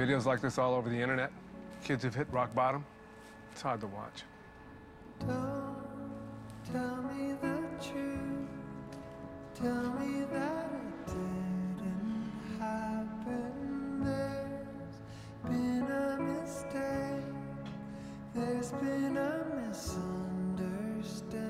Videos like this all over the internet. Kids have hit rock bottom. It's hard to watch. Don't tell me the truth. Tell me that it didn't happen. There's been a mistake. There's been a misunderstanding.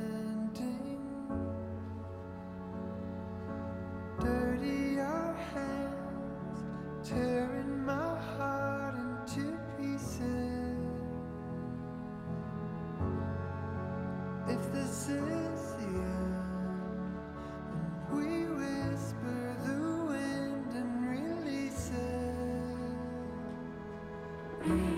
If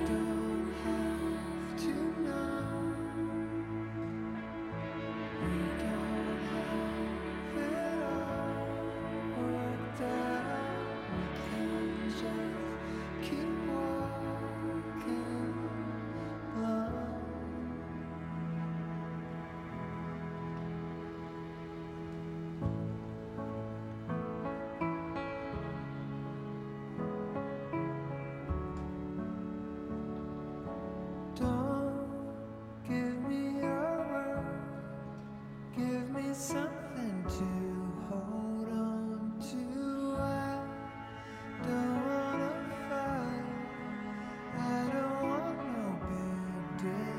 day.